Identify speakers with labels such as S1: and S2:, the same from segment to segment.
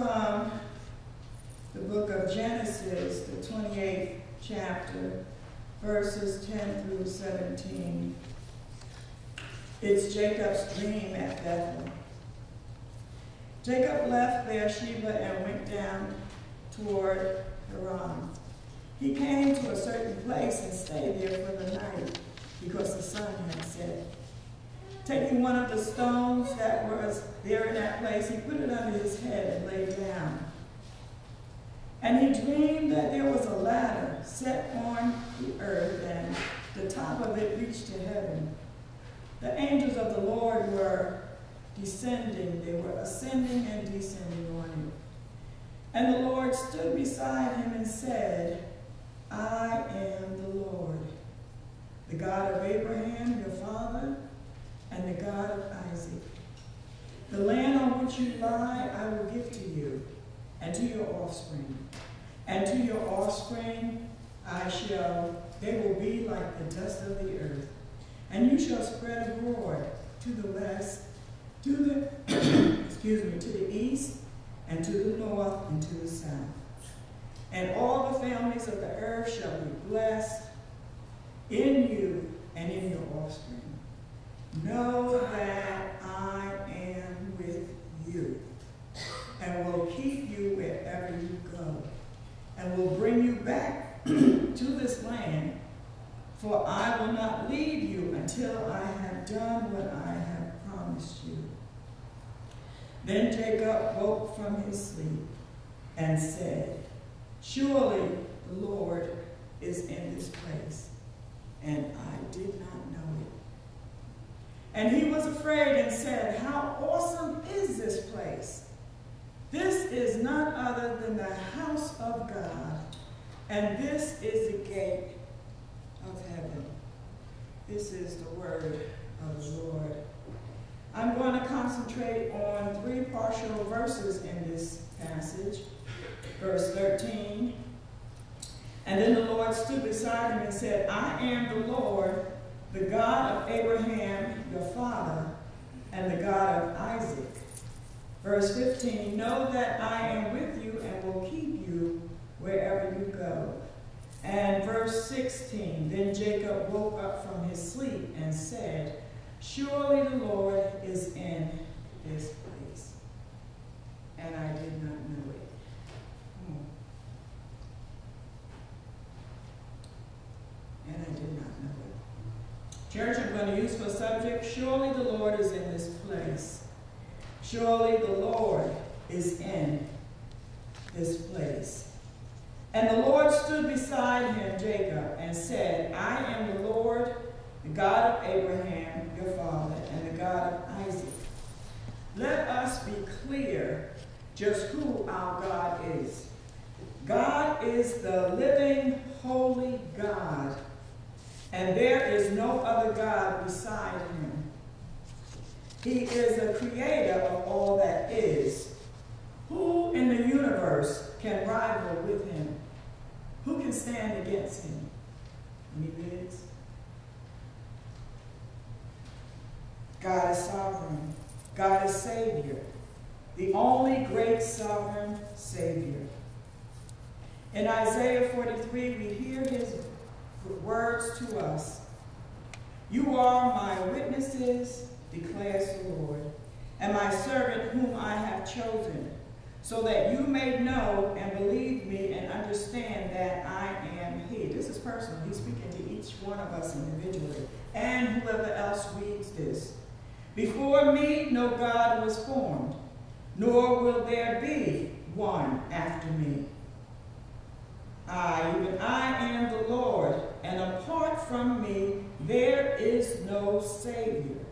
S1: from the book of Genesis, the 28th chapter, verses 10 through 17. It's Jacob's dream at Bethel. Jacob left Beersheba and went down toward Haran. He came to a certain place and stayed there for the night because the sun had set. Taking one of the stones that was there in that place, he put it under his head and lay down. And he dreamed that there was a ladder set on the earth, and the top of it reached to heaven. The angels of the Lord were descending, they were ascending and descending on it. And the Lord stood beside him and said, I am the Lord, the God of Abraham, your father, and the God of Isaac. The land on which you lie I will give to you, and to your offspring. And to your offspring I shall, they will be like the dust of the earth. And you shall spread abroad to the west, to the, excuse me, to the east, and to the north, and to the south. And all the families of the earth shall be blessed in you and in your offspring. Know that I am with you and will keep you wherever you go and will bring you back to this land, for I will not leave you until I have done what I have promised you. Then Jacob woke from his sleep and said, Surely the Lord is in this place, and I did. And he was afraid and said, How awesome is this place! This is none other than the house of God, and this is the gate of heaven. This is the word of the Lord. I'm going to concentrate on three partial verses in this passage. Verse 13. And then the Lord stood beside him and said, I am the Lord, the God of Abraham, your father, and the God of Isaac. Verse 15, know that I am with you and will keep you wherever you go. And verse 16, then Jacob woke up from his sleep and said, Surely the Lord is in this place. And I did not know it. Hmm. And I did not know. Church, I'm going to use for subject, surely the Lord is in this place. Surely the Lord is in this place. And the Lord stood beside him, Jacob, and said, I am the Lord, the God of Abraham, your father, and the God of Isaac. Let us be clear just who our God is. God is the living, holy God, and there is no other God beside him. He is the creator of all that is. Who in the universe can rival with him? Who can stand against him? Any bids? God is sovereign. God is Savior. The only great sovereign Savior. In Isaiah 43, we hear his words to us. You are my witnesses, declares the Lord, and my servant whom I have chosen, so that you may know and believe me and understand that I am he. This is personal. He's speaking to each one of us individually and whoever else reads this. Before me no God was formed, nor will there be one after me. I, even I am the Lord, and apart from me there is no Savior.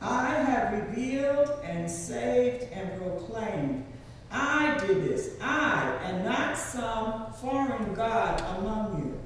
S1: I have revealed and saved and proclaimed. I did this, I, and not some foreign God among you.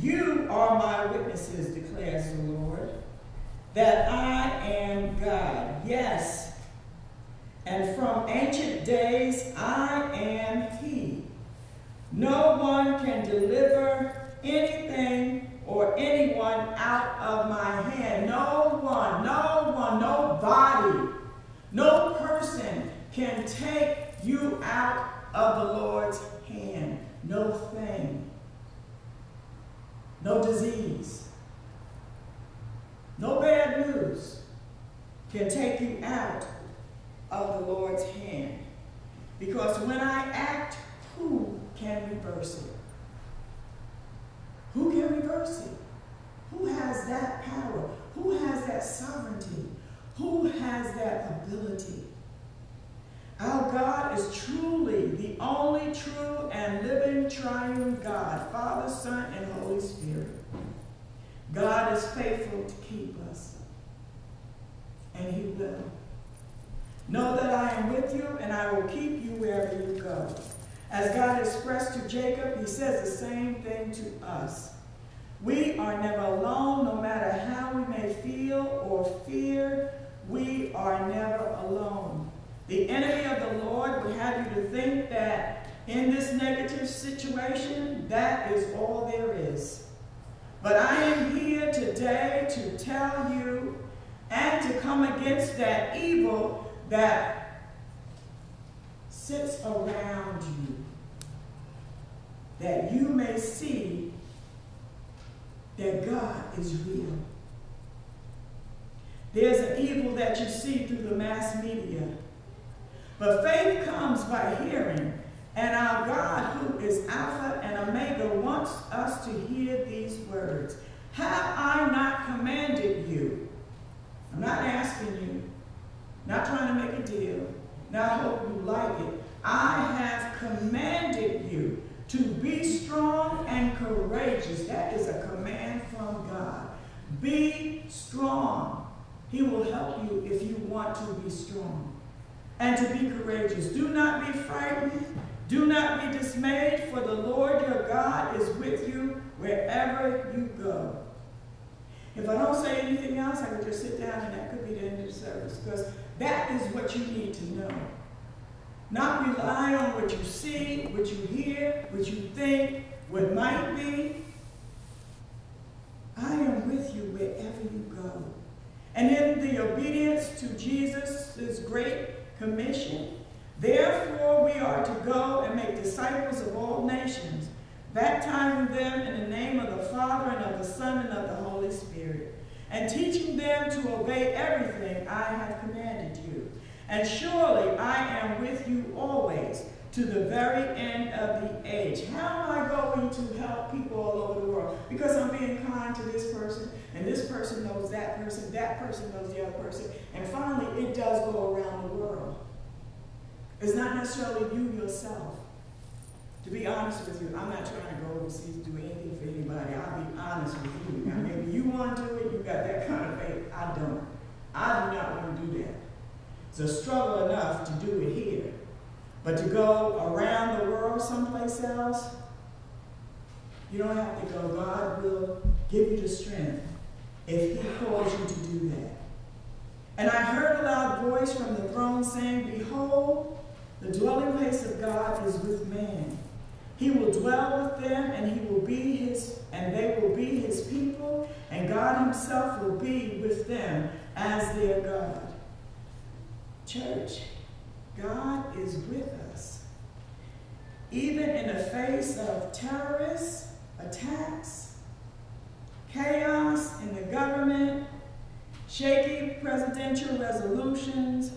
S1: You are my witnesses, declares the Lord, that I am God. Yes, and from ancient days I am He. No one can deliver anything or anyone out of my hand. No one, no one, nobody, no person can take you out of the Lord's hand. No thing, no disease, no bad news can take you out of the Lord's hand. Because when I act, who can reverse it? Who can reverse it? Who has that power? Who has that sovereignty? Who has that ability? Our God is truly the only true and living triune God, Father, Son, and Holy Spirit. God is faithful to keep us, and he will. Know that I am with you, and I will keep you wherever you go. As God expressed to Jacob, he says the same thing to us. We are never alone, no matter how we may feel or fear, we are never alone. The enemy of the Lord would have you to think that in this negative situation, that is all there is. But I am here today to tell you and to come against that evil that sits around you, that you may see that God is real. There's an evil that you see through the mass media. But faith comes by hearing, and our God, who is Alpha and Omega, wants us to hear these words. Have I not commanded you? I'm not asking you, not trying to make a deal, not hope you like it. I have commanded you to be strong and courageous. That is a command from God. Be strong. He will help you if you want to be strong. And to be courageous. Do not be frightened. Do not be dismayed, for the Lord your God is with you wherever you go. If I don't say anything else, I could just sit down and that could be the end of the service. Because that is what you need to know. Not rely on what you see, what you hear, what you think, what might be. I am with you wherever you go. And in the obedience to Jesus' great commission, therefore we are to go and make disciples of all nations, baptizing them in the name of the Father and of the Son and of the Holy Spirit, and teaching them to obey everything I have commanded you. And surely I am with you always to the very end of the age. How am I going to help people all over the world? Because I'm being kind to this person, and this person knows that person, that person knows the other person, and finally it does go around the world. It's not necessarily you yourself. To be honest with you, I'm not trying to go overseas and do anything for anybody. I'll be honest with you. Now, maybe you want to do it, you got that kind of faith. I don't. I do not want to do that. A struggle enough to do it here. But to go around the world someplace else, you don't have to go. God will give you the strength if He calls you to do that. And I heard a loud voice from the throne saying, Behold, the dwelling place of God is with man. He will dwell with them, and he will be his, and they will be his people, and God himself will be with them as their God. Church, God is with us. Even in the face of terrorist attacks, chaos in the government, shaky presidential resolutions,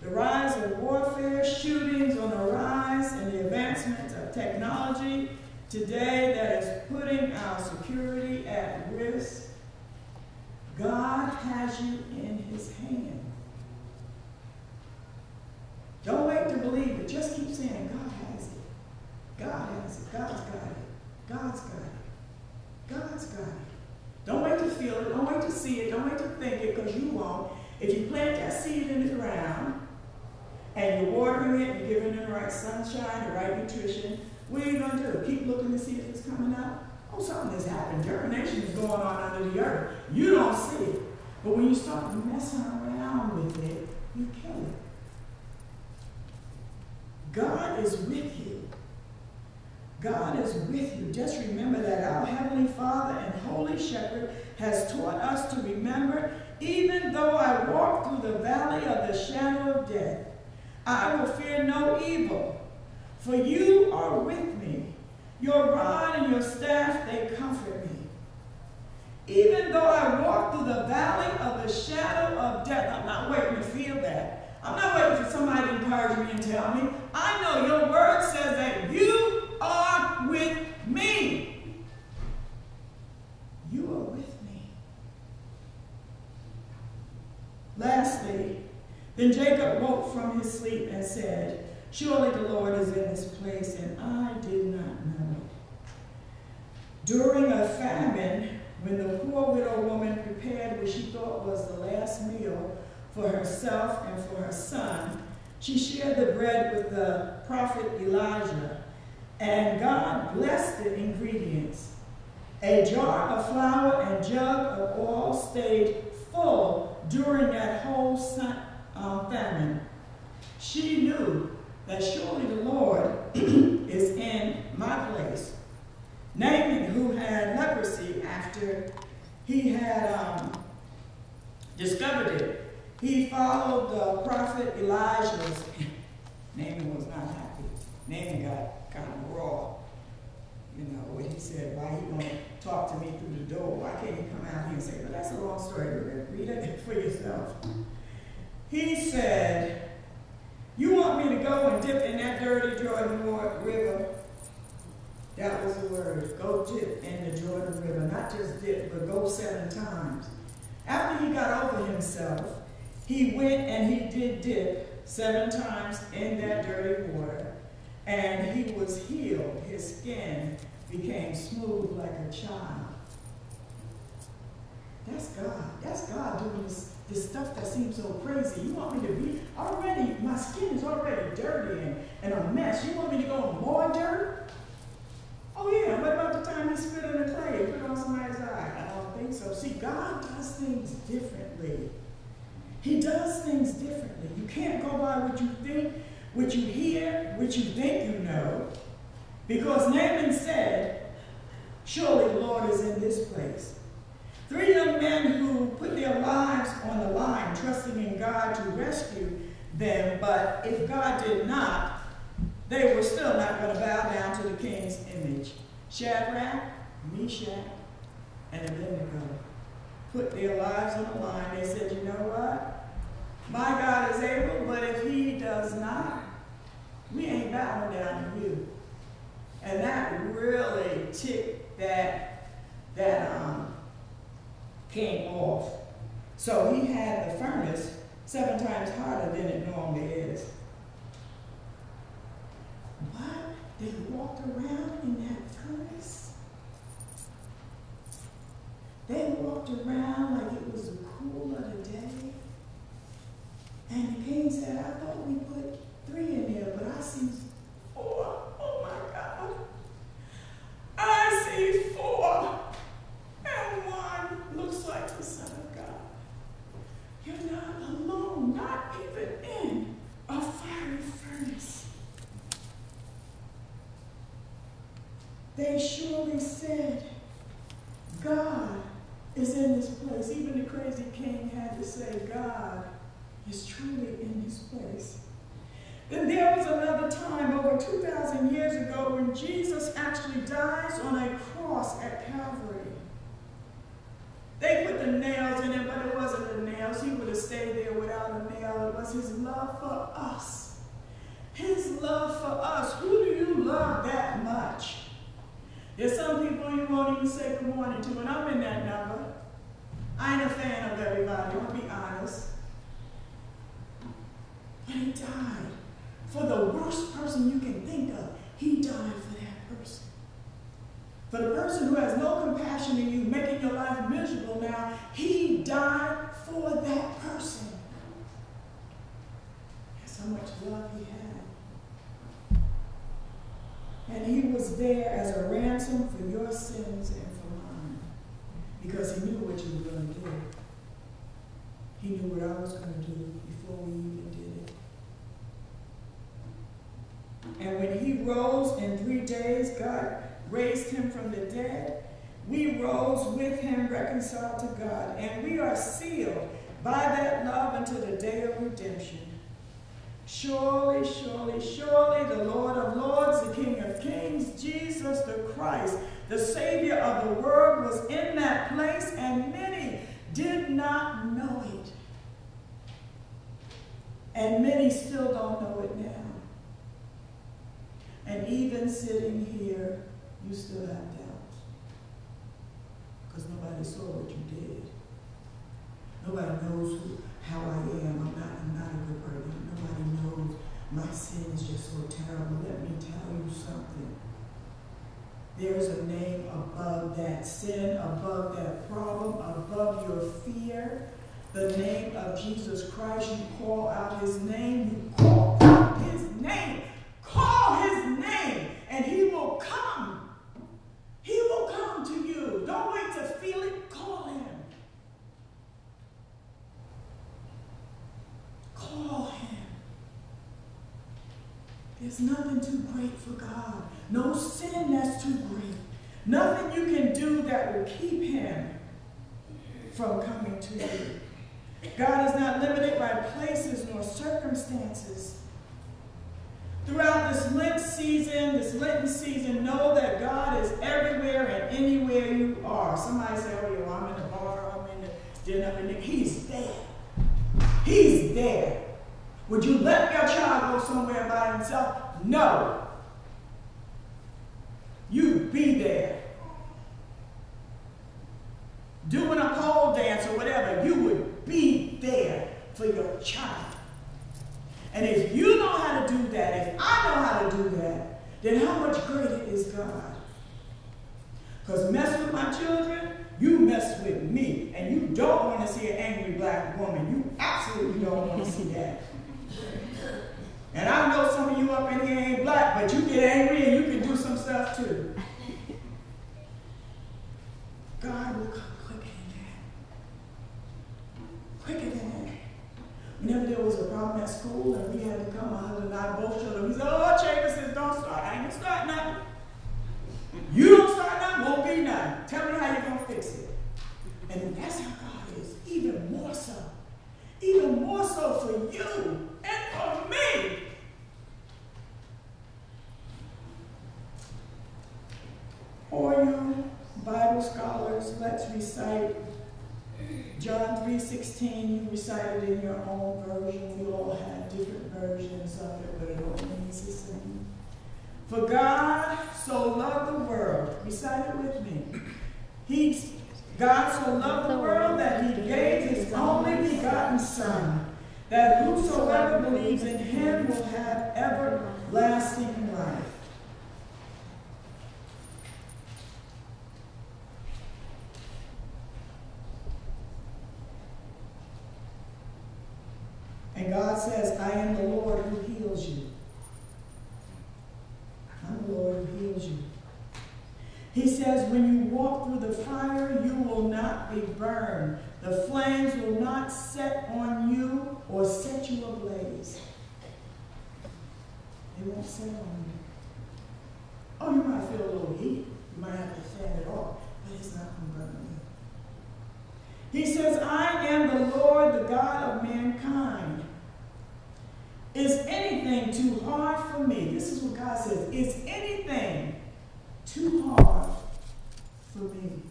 S1: the rise of warfare, shootings on the rise, and the advancement of technology today that is putting our security at risk. God has you in his hand. Don't wait to believe it. Just keep saying, God has it. God has it. God's got it. God's got it. God's got it. Don't wait to feel it. Don't wait to see it. Don't wait to think it because you won't. If you plant that seed in the ground and you're watering it, you're giving it the right sunshine, the right nutrition, what are you going to do? Keep looking to see if it's coming up? Oh, something has happened. Germination is going on under the earth. You don't see it. But when you start messing around with it, you kill it. God is with you. God is with you. Just remember that our Heavenly Father and Holy Shepherd has taught us to remember, even though I walk through the valley of the shadow of death, I will fear no evil, for you are with me. Your rod and your staff, they comfort me. Even though I walk through the valley of the shadow of death, I'm not waiting to feel that. I'm not waiting for somebody to encourage me and tell me. Your word says that you are with me. You are with me. Lastly, then Jacob woke from his sleep and said, Surely the Lord is in this place, and I did not know it. During a famine, when the poor widow woman prepared what she thought was the last meal for herself and for her son, she shared the bread with the prophet Elijah, and God blessed the ingredients. A jar of flour and jug of oil stayed full during that whole um, famine. She knew that surely the Lord is in my place. Naaman, who had leprosy after he had um, discovered it, he followed the prophet Elijah's. Naaman was not happy. Naaman got kind of raw. You know, when he said, why he to talk to me through the door? Why can't he come out here and say, well, that's a long story. Read it for yourself. He said, you want me to go and dip in that dirty Jordan River? That was the word. Go dip in the Jordan River. Not just dip, but go seven times. After he got over himself, he went and he did dip seven times in that dirty water. And he was healed. His skin became smooth like a child. That's God. That's God doing this, this stuff that seems so crazy. You want me to be already, my skin is already dirty and, and a mess. You want me to go more dirt? Oh yeah, what about the time he spit in the clay and put it on somebody's eye? I don't think so. See, God does things differently. He does things differently. You can't go by what you think, what you hear, what you think you know. Because Naaman said, surely the Lord is in this place. Three young men who put their lives on the line, trusting in God to rescue them, but if God did not, they were still not going to bow down to the king's image. Shadrach, Meshach, and Abednego put their lives on the line. They said, you know what? My God is able, but if he does not, we ain't bowing down to you. And that really ticked that, that um, king off. So he had the furnace seven times harder than it normally is. What? They walked around in that furnace? They walked around like it was the cool of the day. And the king said, I thought we put three in there, but I see four. Oh my God. I see four. And one looks like the Son of God. You're not alone, not even in a fiery furnace. They surely said, God is in this place. Even the crazy king had to say, God is truly in his place. Then there was another time over 2,000 years ago when Jesus actually dies on a cross at Calvary. They put the nails in it, but it wasn't the nails. He would have stayed there without a nail. It was his love for us. His love for us. Who do you love that much? There's some people you won't even say good morning to, and I'm in that number. I ain't a fan of everybody, I'll be honest. But he died for the worst person you can think of. He died for that person. For the person who has no compassion in you, making your life miserable now, he died for that person. That's how much love he had. And he was there as a ransom for your sins and for mine. Because he knew what you were going to do. He knew what I was going to do before we even did And when he rose in three days, God raised him from the dead. We rose with him reconciled to God, and we are sealed by that love until the day of redemption. Surely, surely, surely the Lord of lords, the King of kings, Jesus the Christ, the Savior of the world was in that place, and many did not know it. And many still don't know it now. And even sitting here, you still have doubts. Because nobody saw what you did. Nobody knows who, how I am. I'm not, I'm not a good person. Nobody knows my sin is just so terrible. Let me tell you something. There's a name above that sin, above that problem, above your fear. The name of Jesus Christ. You call out his name. You call out his name. Call his name and he will come. He will come to you. Don't wait to feel it. Call him. Call him. There's nothing too great for God. No sin that's too great. Nothing you can do that keep him from coming to you. God is not limited by places nor circumstances. Throughout this Lent season, this Lenten season, know that God is everywhere and anywhere you are. Somebody say, oh, yo, I'm in the bar, I'm in the dinner, I'm in the... He's there. He's there. Would you let your child go somewhere by himself? No. You be there. Doing a pole dance or whatever, you would be there for your child. And if you know how to do that, if I know how to do that, then how much greater is God? Because mess with my children, you mess with me. And you don't want to see an angry black woman. You absolutely don't want to see that. And I know some of you up in here ain't black, but you get angry and you can do some stuff too. God will come quicker than that. Whenever there was a problem at school and we had to come, my husband and I both showed up. He said, Oh, Chamber says, don't start. I ain't gonna start nothing. You don't start nothing, won't be nothing. Tell me how you're gonna fix it. And that's how God is, even more so. Even more so for you and for me. For you Bible scholars, let's recite John 3.16, you recited in your own version. We all had different versions of it, but it all means the same. For God so loved the world. Recite it with me. He, God so loved the world that he gave his only begotten Son, that whosoever believes in him will have everlasting life. And God says, I am the Lord who heals you. I'm the Lord who heals you. He says, when you walk through the fire, you will not be burned. The flames will not set on you or set you ablaze. They won't set on you. Oh, you might feel a little heat. You might have to fan it off, but it's not going to burn you. He says, I am the Lord, the God of mankind. Is anything too hard for me? This is what God says. Is anything too hard for me?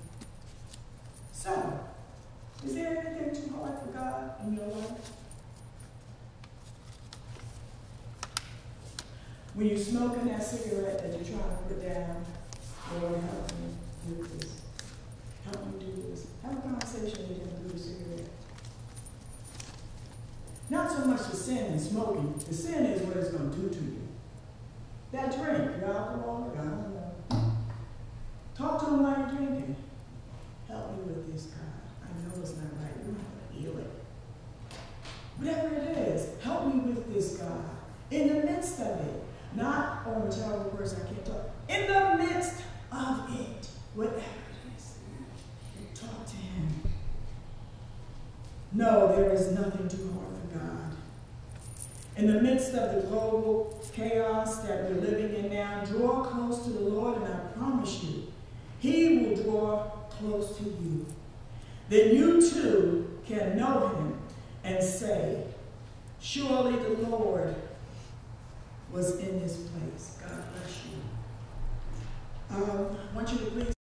S1: So, is there anything too hard for God in your life? When you're smoking that cigarette that you're trying to put down, Lord, help me with this. Help me do this. Have a conversation with him through the cigarette. Not so much the sin in smoking. The sin is what it's going to do to you. That drink, your alcohol, I don't. Talk to him while you're drinking. Help me with this, God. I know it's not right. Not going to heal it. Whatever it is, help me with this, God. In the midst of it. Not, oh, I'm a terrible person, I can't talk. In the midst of it, whatever it is, talk to him. No, there is nothing too hard for God. In the midst of the global chaos that we're living in now, draw close to the Lord, and I promise you, He will draw close to you. Then you too can know Him and say, Surely the Lord